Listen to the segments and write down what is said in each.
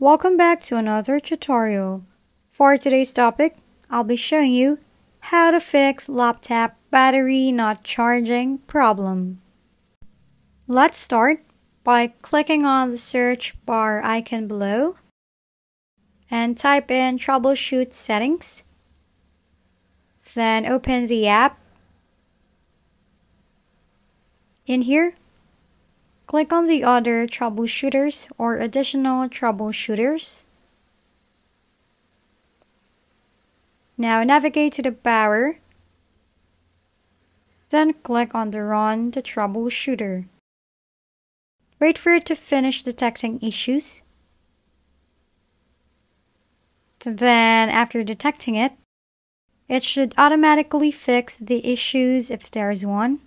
Welcome back to another tutorial. For today's topic, I'll be showing you how to fix laptop battery not charging problem. Let's start by clicking on the search bar icon below and type in troubleshoot settings. Then open the app. In here, click on the other troubleshooters or additional troubleshooters. Now navigate to the bar. Then click on the Run the Troubleshooter. Wait for it to finish detecting issues. Then, after detecting it, it should automatically fix the issues if there's one.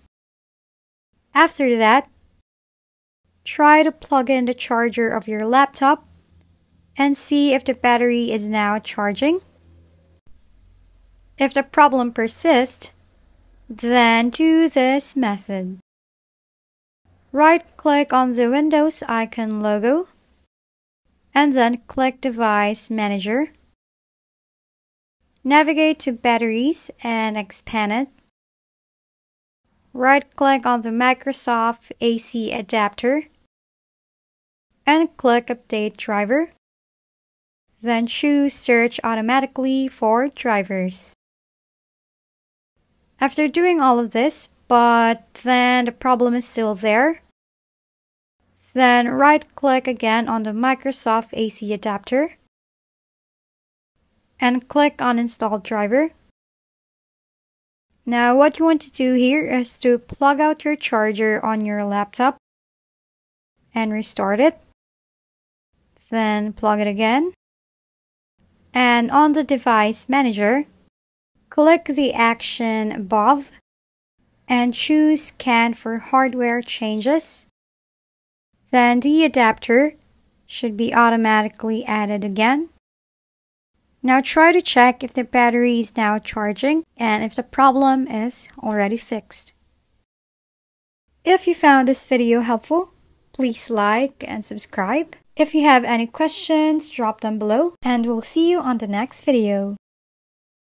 After that, try to plug in the charger of your laptop and see if the battery is now charging. If the problem persists, then do this method. Right click on the Windows icon logo and then click Device Manager. Navigate to Batteries and expand it. Right click on the Microsoft AC adapter and click Update Driver. Then choose Search automatically for drivers. After doing all of this, but then the problem is still there, then right click again on the Microsoft AC adapter and click on Install Driver. Now what you want to do here is to plug out your charger on your laptop and restart it. Then plug it again. And on the device manager, click the action above and choose Scan for hardware changes. Then the adapter should be automatically added again. Now try to check if the battery is now charging and if the problem is already fixed. If you found this video helpful, please like and subscribe. If you have any questions, drop them below and we'll see you on the next video.